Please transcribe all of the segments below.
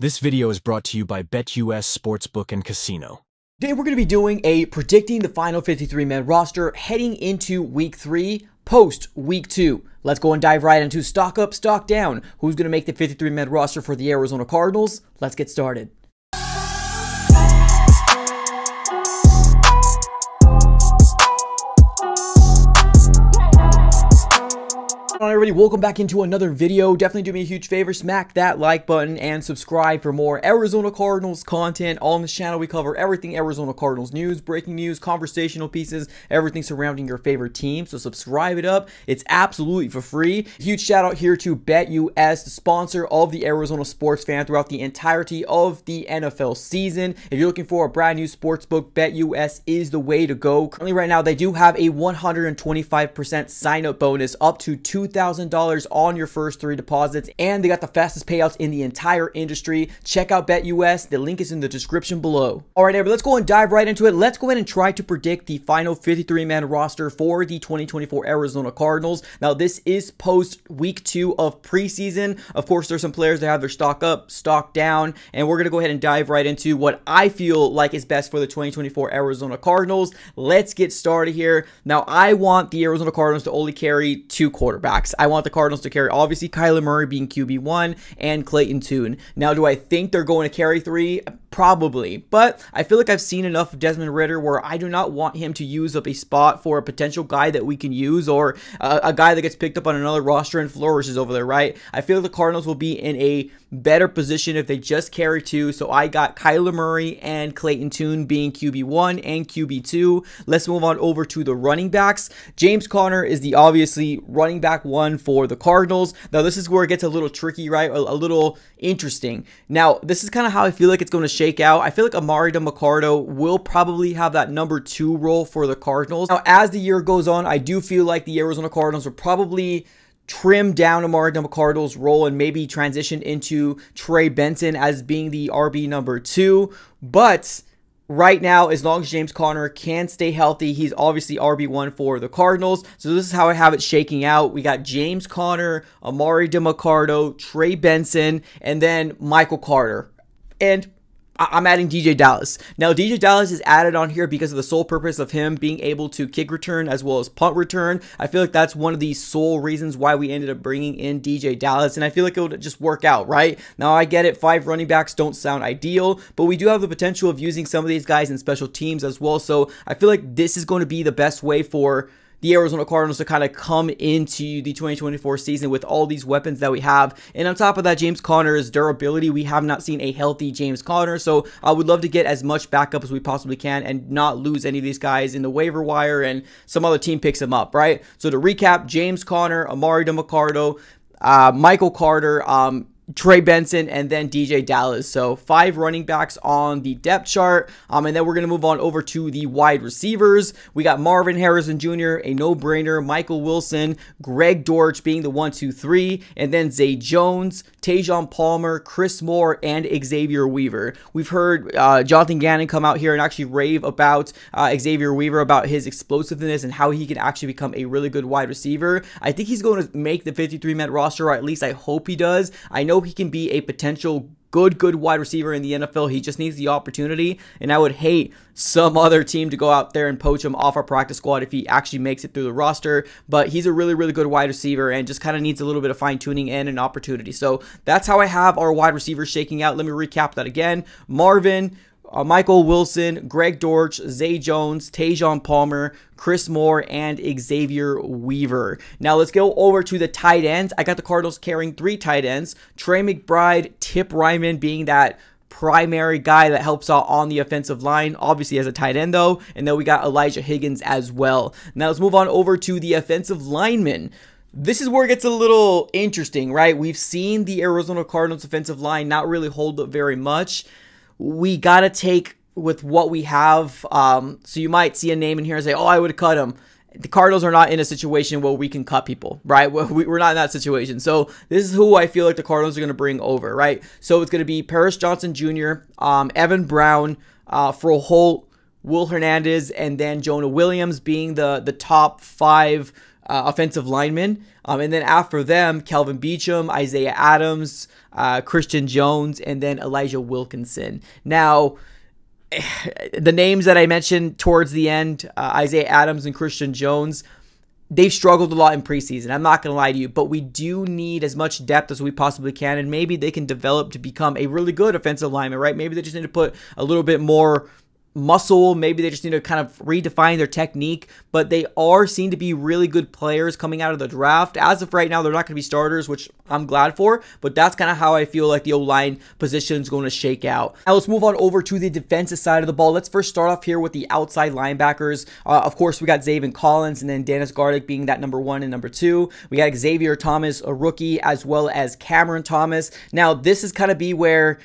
This video is brought to you by BetUS Sportsbook and Casino. Today we're going to be doing a predicting the final 53 man roster heading into week three, post week two. Let's go and dive right into stock up, stock down. Who's going to make the 53 man roster for the Arizona Cardinals? Let's get started. On everybody. Welcome back into another video. Definitely do me a huge favor. Smack that like button and subscribe for more arizona cardinals content. On this channel we cover everything arizona cardinals news breaking news conversational pieces everything surrounding your favorite team. So subscribe it up. It's absolutely for free. Huge shout out here to betus the sponsor of the arizona sports fan throughout the entirety of the nfl season. If you're looking for a brand new sports book betus is the way to go. Currently right now they do have a 125% sign up bonus up to two $2,000 on your first three deposits, and they got the fastest payouts in the entire industry. Check out BetUS. The link is in the description below. All right, everybody, let's go and dive right into it. Let's go ahead and try to predict the final 53 man roster for the 2024 Arizona Cardinals. Now, this is post week two of preseason. Of course, there's some players that have their stock up, stock down, and we're going to go ahead and dive right into what I feel like is best for the 2024 Arizona Cardinals. Let's get started here. Now, I want the Arizona Cardinals to only carry two quarterbacks I want the Cardinals to carry obviously Kyler Murray being QB1 and Clayton Tune. Now, do I think they're going to carry three? Probably, but I feel like I've seen enough of Desmond Ridder where I do not want him to use up a spot for a potential guy that we can use or a, a guy that gets picked up on another roster and flourishes over there, right? I feel like the Cardinals will be in a better position if they just carry two. So I got Kyler Murray and Clayton Tune being QB1 and QB2. Let's move on over to the running backs. James Conner is the obviously running back one for the Cardinals. Now, this is where it gets a little tricky, right? A, a little interesting. Now, this is kind of how I feel like it's going to shake out. I feel like Emari Demercado will probably have that number two role for the Cardinals. Now, as the year goes on, I do feel like the Arizona Cardinals are probably trim down Emari Demercado's role and maybe transition into Trey Benson as being the RB number two. But right now, as long as James Conner can stay healthy, he's obviously RB1 for the Cardinals. So this is how I have it shaking out. We got James Conner, Emari Demercado, Trey Benson, and then Michael Carter. And I'm adding DJ Dallas. Now, DJ Dallas is added on here because of the sole purpose of him being able to kick return as well as punt return. I feel like that's one of the sole reasons why we ended up bringing in DJ Dallas, and I feel like it would just work out, right? Now, I get it, five running backs don't sound ideal, but we do have the potential of using some of these guys in special teams as well, so I feel like this is going to be the best way for the Arizona Cardinals to kind of come into the 2024 season with all these weapons that we have. And on top of that, James Conner's durability, we have not seen a healthy James Conner. So I would love to get as much backup as we possibly can and not lose any of these guys in the waiver wire and some other team picks them up, right? So to recap, James Conner, Emari Demercado, uh, Michael Carter, um, Trey Benson, and then DJ Dallas. So five running backs on the depth chart. Um, and then we're going to move on over to the wide receivers. We got Marvin Harrison Jr., a no-brainer, Michael Wilson, Greg Dortch being the one, two, three, and then Zay Jones, Tejhaun Palmer, Chris Moore, and Xavier Weaver. We've heard uh, Jonathan Gannon come out here and actually rave about uh, Xavier Weaver, about his explosiveness and how he can actually become a really good wide receiver. I think he's going to make the 53-man roster, or at least I hope he does. I know he can be a potential good, good wide receiver in the NFL. He just needs the opportunity. And I would hate some other team to go out there and poach him off our practice squad if he actually makes it through the roster. But he's a really, really good wide receiver and just kind of needs a little bit of fine tuning and an opportunity. So that's how I have our wide receivers shaking out. Let me recap that again. Marvin, uh, Michael Wilson, Greg Dortch, Zay Jones, Tejhaun Palmer, Chris Moore, and Xavier Weaver. Now let's go over to the tight ends. I got the Cardinals carrying three tight ends. Trey McBride, Tip Reiman being that primary guy that helps out on the offensive line, obviously as a tight end though. And then we got Elijah Higgins as well. Now let's move on over to the offensive linemen. This is where it gets a little interesting, right? We've seen the Arizona Cardinals offensive line not really hold up very much we got to take with what we have. Um, so you might see a name in here and say, oh, I would cut him. The Cardinals are not in a situation where we can cut people, right? We're not in that situation. So this is who I feel like the Cardinals are going to bring over, right? So it's going to be Paris Johnson Jr., um, Evan Brown, uh, Froholdt, Will Hernandez, and then Jonah Williams being the the top five uh, offensive linemen. Um, and then after them, Kelvin Beachum, Isaiah Adams, uh, Christian Jones, and then Elijah Wilkinson. Now, the names that I mentioned towards the end, uh, Isaiah Adams and Christian Jones, they've struggled a lot in preseason. I'm not going to lie to you, but we do need as much depth as we possibly can, and maybe they can develop to become a really good offensive lineman, right? Maybe they just need to put a little bit more muscle. Maybe they just need to kind of redefine their technique, but they are seen to be really good players coming out of the draft. As of right now, they're not going to be starters, which I'm glad for, but that's kind of how I feel like the O line position is going to shake out. Now let's move on over to the defensive side of the ball. Let's first start off here with the outside linebackers. Uh, of course, we got Zaven Collins and then Dennis Gardeck being that number one and number two. We got Xavier Thomas, a rookie, as well as Cameron Thomas. Now, this is kind of be where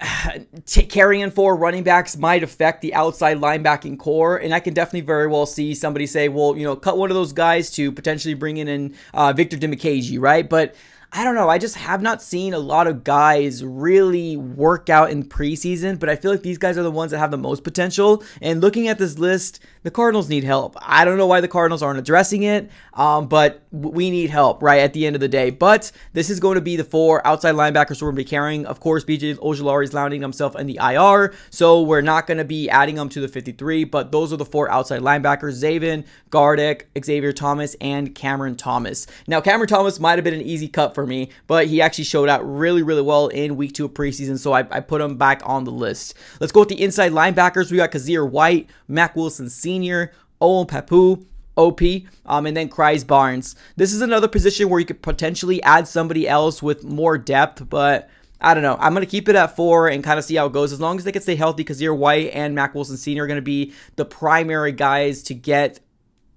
carrying four running backs might affect the outside linebacking core, and I can definitely very well see somebody say, "Well, you know, cut one of those guys to potentially bring in, uh, Victor Dimukeje, right?" But I don't know. I just have not seen a lot of guys really work out in preseason, but I feel like these guys are the ones that have the most potential. And looking at this list, the Cardinals need help. I don't know why the Cardinals aren't addressing it, um, but we need help, right, at the end of the day. But this is going to be the four outside linebackers we're going to be carrying. Of course, BJ Ojulari is landing himself in the IR, so we're not going to be adding him to the 53, but those are the four outside linebackers Zaven, Gardeck, Xavier Thomas, and Cameron Thomas. Now, Cameron Thomas might have been an easy cut for me, but he actually showed out really, really well in week two of preseason, so I, I put him back on the list. Let's go with the inside linebackers. We got Kyzir White, Mack Wilson Sr., Owen Pappoe, OP, um, and then Krys Barnes. This is another position where you could potentially add somebody else with more depth, but I don't know. I'm going to keep it at four and kind of see how it goes. As long as they can stay healthy, Kyzir White and Mack Wilson Sr. are going to be the primary guys to get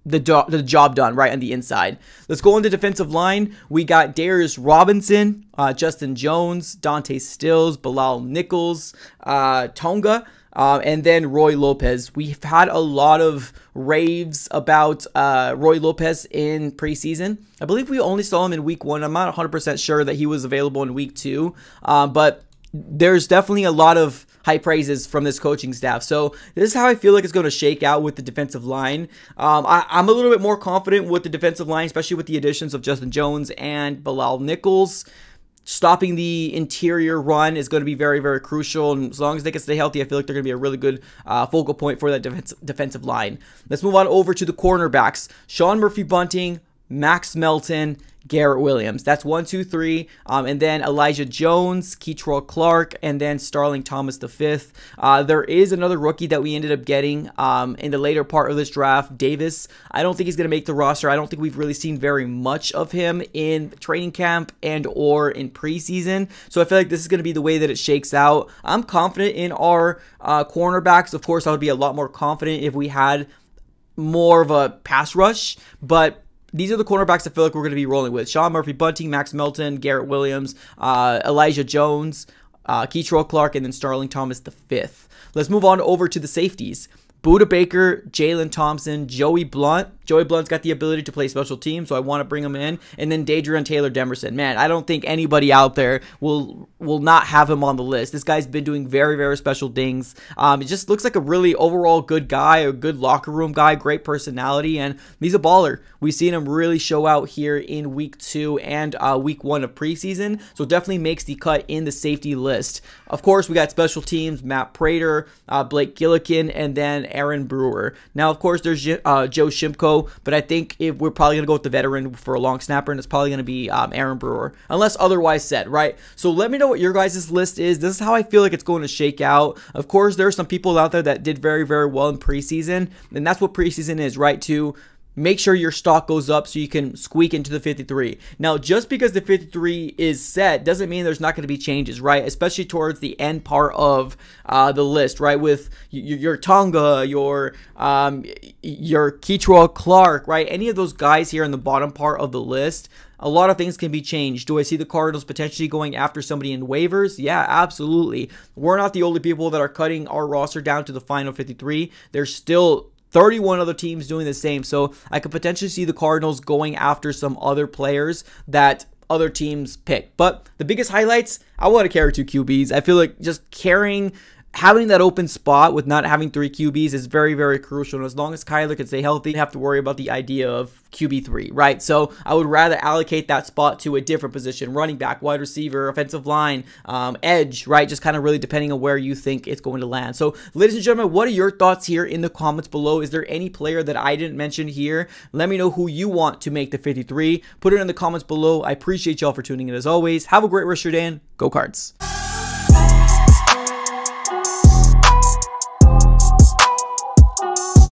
the, do- the job done right on the inside. Let's go into defensive line. We got Darius Robinson, uh, Justin Jones, Dante Stills, Bilal Nichols, uh, Tonga. Uh, and then Roy Lopez. We've had a lot of raves about uh, Roy Lopez in preseason. I believe we only saw him in week one. I'm not 100% sure that he was available in week two, uh, but there's definitely a lot of high praises from this coaching staff. So this is how I feel like it's going to shake out with the defensive line. Um, I, am a little bit more confident with the defensive line, especially with the additions of Justin Jones and Bilal Nichols. Stopping the interior run is going to be very, very crucial. And as long as they can stay healthy, I feel like they're going to be a really good uh, focal point for that defense, defensive line. Let's move on over to the cornerbacks. Sean Murphy Bunting, Max Melton, Garrett Williams. That's one, two, three. Um, and then Elijah Jones, Kei'Trel Clark, and then Starling Thomas the fifth. Uh, there is another rookie that we ended up getting um, in the later part of this draft, Davis. I don't think he's going to make the roster. I don't think we've really seen very much of him in training camp and or in preseason. So I feel like this is going to be the way that it shakes out. I'm confident in our uh, cornerbacks. Of course, I would be a lot more confident if we had more of a pass rush, but these are the cornerbacks I feel like we're going to be rolling with. Sean Murphy Bunting, Max Melton, Garrett Williams, uh, Elijah Jones, uh, Kei'Trel Clark, and then Starling Thomas the fifth. Let's move on over to the safeties. Budda Baker, Jalen Thompson, Joey Blount. Joey Blount's got the ability to play special teams, so I want to bring him in. And then Dadrion Taylor Demerson. Man, I don't think anybody out there will will not have him on the list. This guy's been doing very, very special things. Um, it just looks like a really overall good guy, a good locker room guy, great personality, and he's a baller. We've seen him really show out here in week two and uh, week one of preseason, so definitely makes the cut in the safety list. Of course, we got special teams, Matt Prater, uh, Blake Gillikin, and then Aaron Brewer. Now, of course, there's uh, Joe Shimko, but I think if we're probably going to go with the veteran for a long snapper, and it's probably going to be um, Aaron Brewer, unless otherwise said, right? So let me know what your guys' list is. This is how I feel like it's going to shake out. Of course, there are some people out there that did very, very well in preseason, and that's what preseason is, right? To make sure your stock goes up so you can squeak into the 53. Now, just because the 53 is set doesn't mean there's not going to be changes, right? Especially towards the end part of uh, the list, right? With your, Tonga, your um, your Kei'Trel Clark, right? Any of those guys here in the bottom part of the list, a lot of things can be changed. Do I see the Cardinals potentially going after somebody in waivers? Yeah, absolutely. We're not the only people that are cutting our roster down to the final 53. There's still 31 other teams doing the same. So I could potentially see the Cardinals going after some other players that other teams pick. But the biggest highlights, I want to carry two QBs. I feel like just carrying having that open spot with not having three QBs is very, very crucial. And as long as Kyler can stay healthy, you have to worry about the idea of QB3, right? So I would rather allocate that spot to a different position running back, wide receiver, offensive line, um, edge, right? Just kind of really depending on where you think it's going to land. So, ladies and gentlemen, what are your thoughts here in the comments below? Is there any player that I didn't mention here? Let me know who you want to make the 53. Put it in the comments below. I appreciate y'all for tuning in as always. Have a great rest of your day and go cards.